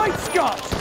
Great Scott!